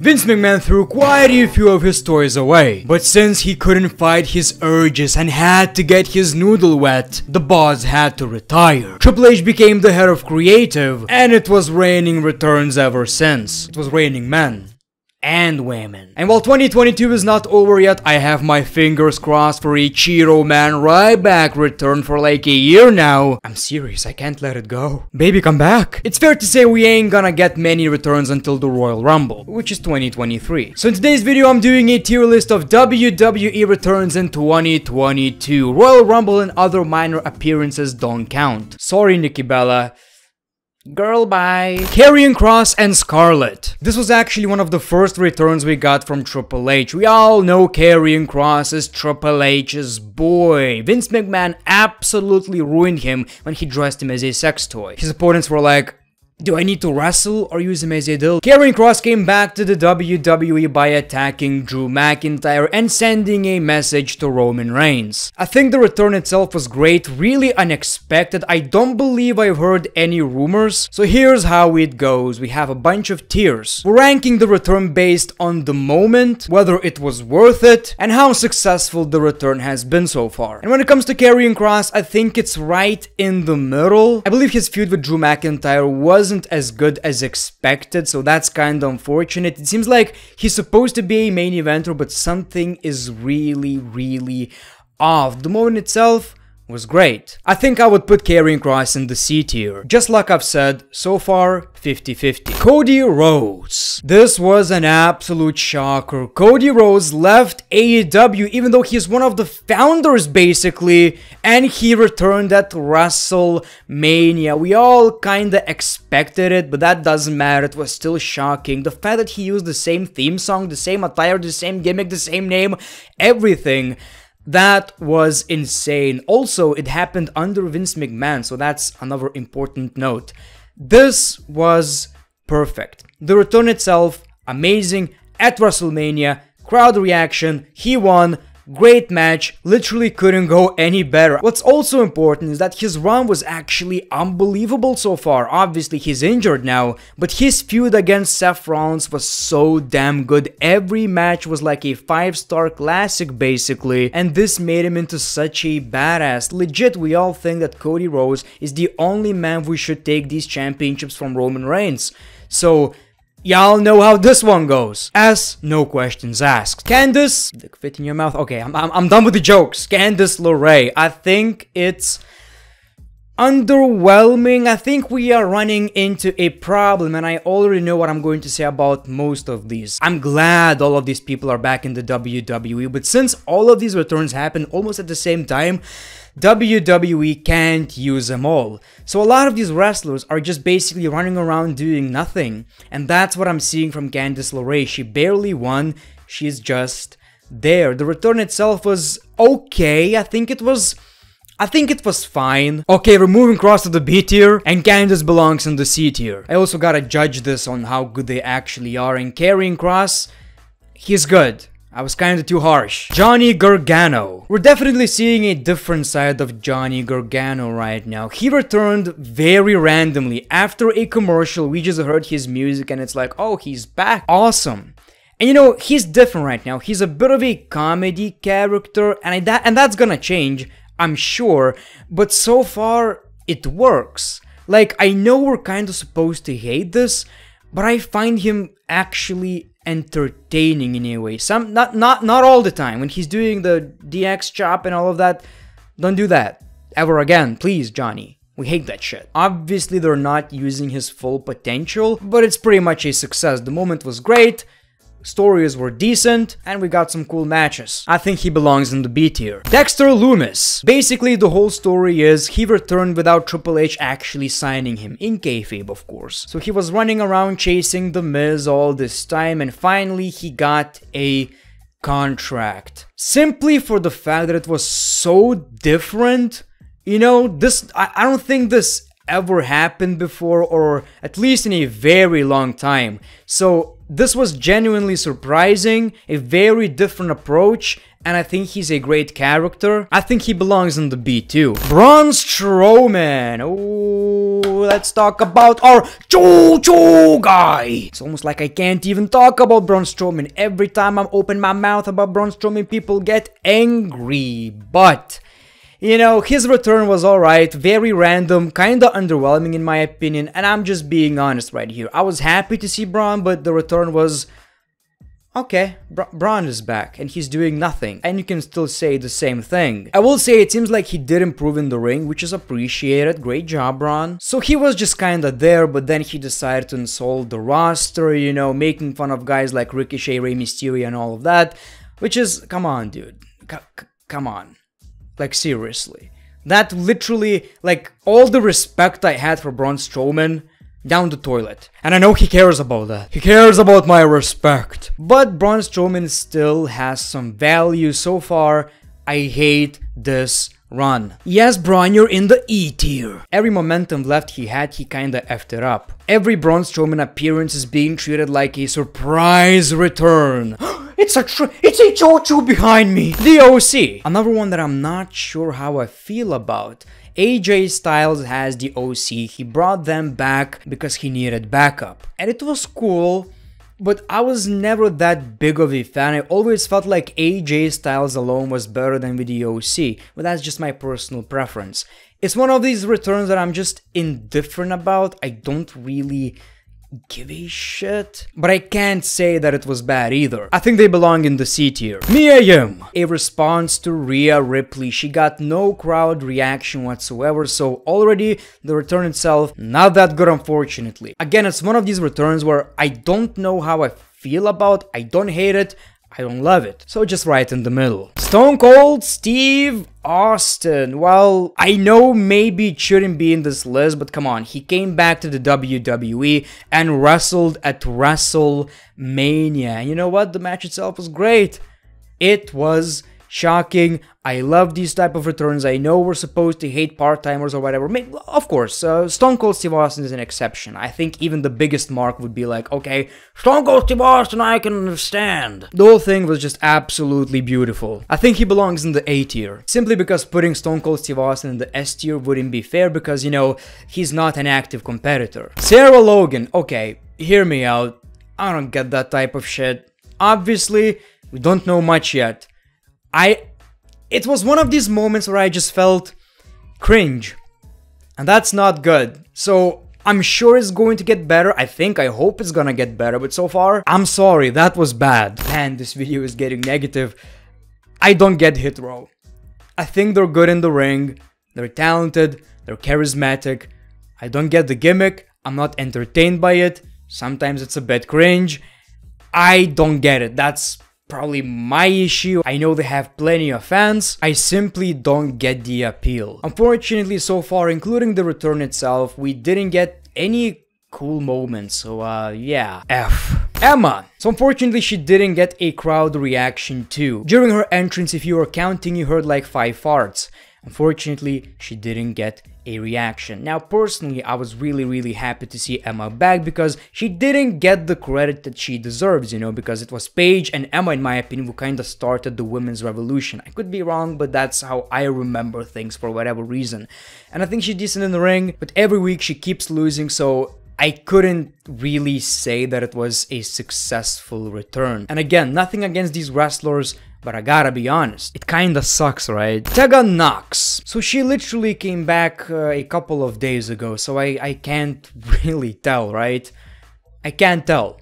Vince McMahon threw quite a few of his toys away, but since he couldn't fight his urges and had to get his noodle wet, the boss had to retire. Triple H became the head of creative, and it was raining returns ever since. It was raining men and women. And while 2022 is not over yet, I have my fingers crossed for Cheeto Man Ryback return for like a year now. I'm serious, I can't let it go. Baby, come back. It's fair to say we ain't gonna get many returns until the Royal Rumble, which is 2023. So in today's video, I'm doing a tier list of WWE returns in 2022. Royal Rumble and other minor appearances don't count. Sorry, Nikki Bella. Girl bye. Karrion Kross and Scarlett. This was actually one of the first returns we got from Triple H. We all know Karrion Kross is Triple H's boy. Vince McMahon absolutely ruined him when he dressed him as a sex toy. His opponents were like, do I need to wrestle or use him as a dildo? Karrion Kross came back to the WWE by attacking Drew McIntyre and sending a message to Roman Reigns. I think the return itself was great, really unexpected. I don't believe I've heard any rumors. So here's how it goes. We have a bunch of tiers. We're ranking the return based on the moment, whether it was worth it, and how successful the return has been so far. And when it comes to Karrion Kross, I think it's right in the middle. I believe his feud with Drew McIntyre was wasn't as good as expected, so that's kind of unfortunate. It seems like he's supposed to be a main eventer, but something is really, really off. The moment itself, was great. I think I would put Karrion Kross in the C tier. Just like I've said, so far 50-50. Cody Rhodes. This was an absolute shocker. Cody Rhodes left AEW even though he's one of the founders basically and he returned at WrestleMania. We all kinda expected it but that doesn't matter. It was still shocking. The fact that he used the same theme song, the same attire, the same gimmick, the same name, everything that was insane. Also, it happened under Vince McMahon, so that's another important note. This was perfect. The return itself, amazing at WrestleMania, crowd reaction, he won, Great match, literally couldn't go any better. What's also important is that his run was actually unbelievable so far. Obviously, he's injured now, but his feud against Seth Rollins was so damn good. Every match was like a 5-star classic basically, and this made him into such a badass. Legit, we all think that Cody Rhodes is the only man we should take these championships from Roman Reigns. So, Y'all know how this one goes. S, no questions asked. Candice, fit in your mouth. Okay, I'm, I'm, I'm done with the jokes. Candice LeRae. I think it's underwhelming. I think we are running into a problem and I already know what I'm going to say about most of these. I'm glad all of these people are back in the WWE, but since all of these returns happen almost at the same time, WWE can't use them all. So a lot of these wrestlers are just basically running around doing nothing. And that's what I'm seeing from Candice LeRae. She barely won, she's just there. The return itself was okay. I think it was I think it was fine. Okay, we're moving across to the B tier, and Candice belongs in the C tier. I also gotta judge this on how good they actually are, and Karrion Kross, he's good. I was kinda too harsh. Johnny Gargano. We're definitely seeing a different side of Johnny Gargano right now. He returned very randomly. After a commercial, we just heard his music and it's like, oh, he's back. Awesome. And you know, he's different right now. He's a bit of a comedy character and, I, that, and that's gonna change, I'm sure. But so far, it works. Like, I know we're kinda supposed to hate this, but I find him actually entertaining in a way. Some not not not all the time. When he's doing the DX chop and all of that, don't do that ever again, please, Johnny. We hate that shit. Obviously, they're not using his full potential, but it's pretty much a success. The moment was great, stories were decent, and we got some cool matches. I think he belongs in the B tier. Dexter Lumis. Basically, the whole story is he returned without Triple H actually signing him, in kayfabe of course. So he was running around chasing The Miz all this time, and finally he got a contract. Simply for the fact that it was so different, you know, this, I, I don't think this ever happened before, or at least in a very long time. So this was genuinely surprising, a very different approach, and I think he's a great character. I think he belongs in the B too. Braun Strowman. Oh, let's talk about our Choo guy. It's almost like I can't even talk about Braun Strowman. Every time I open my mouth about Braun Strowman, people get angry. But you know, his return was alright, very random, kinda underwhelming in my opinion, and I'm just being honest right here. I was happy to see Braun, but the return was Okay, Bra Braun is back and he's doing nothing, and you can still say the same thing. I will say it seems like he did improve in the ring, which is appreciated, great job Braun. So he was just kinda there, but then he decided to insult the roster, you know, making fun of guys like Ricochet, Rey Mysterio and all of that, which is, come on dude, C come on, like seriously. That literally, like, all the respect I had for Braun Strowman down the toilet. And I know he cares about that. He cares about my respect. But Braun Strowman still has some value so far. I hate this run. Yes, Braun, you're in the E tier. Every momentum left he had, he kinda effed it up. Every Braun Strowman appearance is being treated like a surprise return. It's a true, it's a Jojo behind me. The OC. Another one that I'm not sure how I feel about. AJ Styles has the OC, he brought them back because he needed backup. And it was cool, but I was never that big of a fan. I always felt like AJ Styles alone was better than with the OC, but that's just my personal preference. It's one of these returns that I'm just indifferent about. I don't really give a shit. But I can't say that it was bad either. I think they belong in the C tier. Mia Yim. A response to Rhea Ripley. She got no crowd reaction whatsoever, so already the return itself, not that good unfortunately. Again, it's one of these returns where I don't know how I feel about, I don't hate it, I don't love it. So just right in the middle. Stone Cold Steve Austin. Well, I know maybe it shouldn't be in this list, but come on. He came back to the WWE and wrestled at WrestleMania. And you know what? The match itself was great. It was shocking. I love these type of returns. I know we're supposed to hate part-timers or whatever. Of course, uh, Stone Cold Steve Austin is an exception. I think even the biggest mark would be like, okay, Stone Cold Steve Austin, I can understand. The whole thing was just absolutely beautiful. I think he belongs in the A tier. Simply because putting Stone Cold Steve Austin in the S tier wouldn't be fair because, you know, he's not an active competitor. Sarah Logan, okay, hear me out. I don't get that type of shit. Obviously, we don't know much yet. I it was one of these moments where I just felt cringe. And that's not good. So I'm sure it's going to get better. I think, I hope it's gonna get better. But so far, I'm sorry, that was bad. Man, this video is getting negative. I don't get Hit Row. I think they're good in the ring. They're talented. They're charismatic. I don't get the gimmick. I'm not entertained by it. Sometimes it's a bit cringe. I don't get it. That's probably my issue. I know they have plenty of fans. I simply don't get the appeal. Unfortunately, so far, including the return itself, we didn't get any cool moments. So, uh, yeah. F. Emma. So unfortunately, she didn't get a crowd reaction too. During her entrance, if you were counting, you heard like 5 farts. Unfortunately, she didn't get a reaction. Now personally, I was really really happy to see Emma back because she didn't get the credit that she deserves, you know, because it was Paige and Emma in my opinion who kind of started the women's revolution. I could be wrong, but that's how I remember things for whatever reason. And I think she's decent in the ring, but every week she keeps losing, so I couldn't really say that it was a successful return. And again, nothing against these wrestlers, but I gotta be honest, it kinda sucks, right? Tegan Nox. So she literally came back uh, a couple of days ago, so I, I can't really tell, right? I can't tell.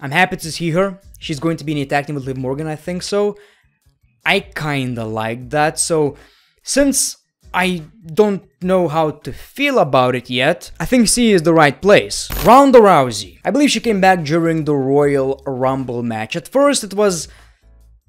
I'm happy to see her. She's going to be in a tag team with Liv Morgan, I think so. I kinda like that, so since I don't know how to feel about it yet. I think C is the right place. Ronda Rousey. I believe she came back during the Royal Rumble match. At first it was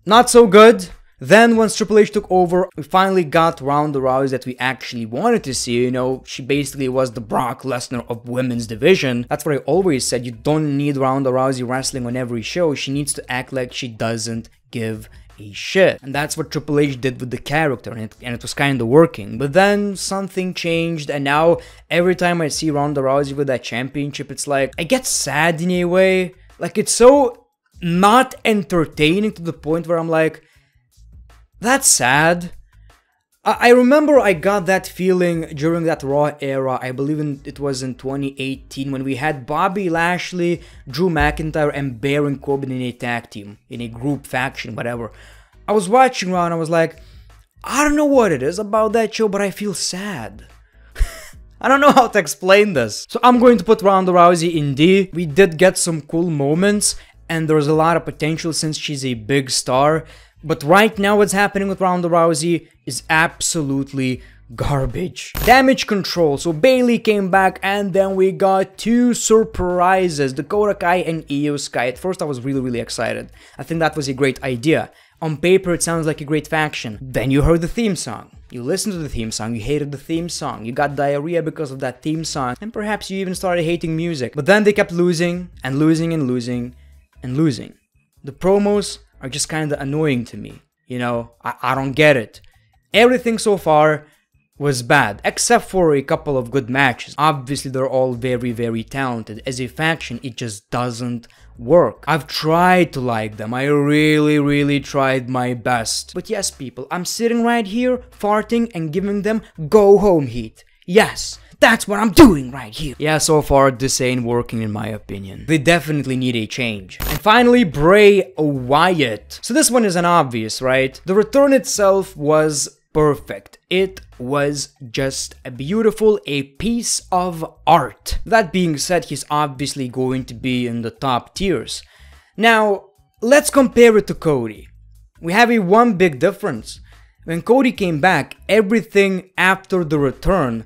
not so good. Then once Triple H took over, we finally got Ronda Rousey that we actually wanted to see, you know, she basically was the Brock Lesnar of women's division. That's what I always said, you don't need Ronda Rousey wrestling on every show, she needs to act like she doesn't give a shit. And that's what Triple H did with the character, and it, and it was kind of working. But then something changed, and now every time I see Ronda Rousey with that championship, it's like, I get sad in a way. Like, it's so not entertaining to the point where I'm like, That's sad. I remember I got that feeling during that Raw era. I believe in, it was in 2018 when we had Bobby Lashley, Drew McIntyre, and Baron Corbin in a tag team, in a group faction, whatever. I was watching Raw and I was like, I don't know what it is about that show, but I feel sad. I don't know how to explain this. So I'm going to put Ronda Rousey in D. We did get some cool moments, and there's a lot of potential since she's a big star. But right now what's happening with Ronda Rousey is absolutely garbage. Damage control, so Bayley came back and then we got two surprises, Dakota Kai and Iyo Sky. At first I was really really excited. I think that was a great idea. On paper it sounds like a great faction. Then you heard the theme song. You listened to the theme song, you hated the theme song, you got diarrhea because of that theme song, and perhaps you even started hating music. But then they kept losing, and losing, and losing, and losing. The promos are just kind of annoying to me. You know, I, I don't get it. Everything so far was bad, except for a couple of good matches. Obviously, they're all very, very talented. As a faction, it just doesn't work. I've tried to like them. I really, really tried my best. But yes, people, I'm sitting right here, farting and giving them go home heat. Yes, that's what I'm doing right here. Yeah, so far this ain't working in my opinion. They definitely need a change. And finally, Bray Wyatt. So this one is an obvious, right? The return itself was perfect. It was just a beautiful, a piece of art. That being said, he's obviously going to be in the top tiers. Now, let's compare it to Cody. We have a one big difference. When Cody came back, everything after the return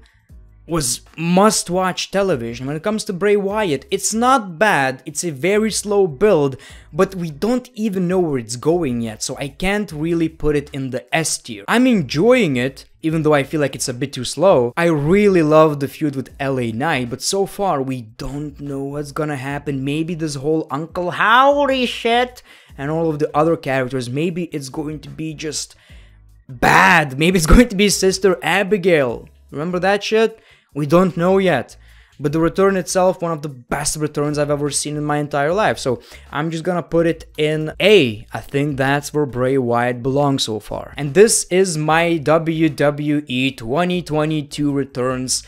was must watch television. When it comes to Bray Wyatt, it's not bad, it's a very slow build, but we don't even know where it's going yet, so I can't really put it in the S tier. I'm enjoying it, even though I feel like it's a bit too slow. I really love the feud with LA Knight, but so far we don't know what's gonna happen. Maybe this whole Uncle Howdy shit and all of the other characters, maybe it's going to be just bad. Maybe it's going to be Sister Abigail. Remember that shit? We don't know yet. But the return itself, one of the best returns I've ever seen in my entire life. So I'm just gonna put it in A. I think that's where Bray Wyatt belongs so far. And this is my WWE 2022 returns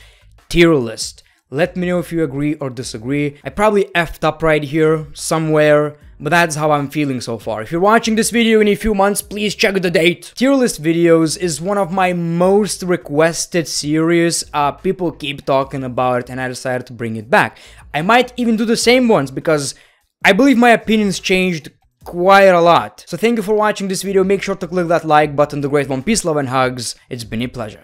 tier list. Let me know if you agree or disagree. I probably effed up right here somewhere but that's how I'm feeling so far. If you're watching this video in a few months, please check the date. Tier list videos is one of my most requested series. Uh, people keep talking about it and I decided to bring it back. I might even do the same ones because I believe my opinions changed quite a lot. So thank you for watching this video, make sure to click that like button, the great one, peace, love and hugs, it's been a pleasure.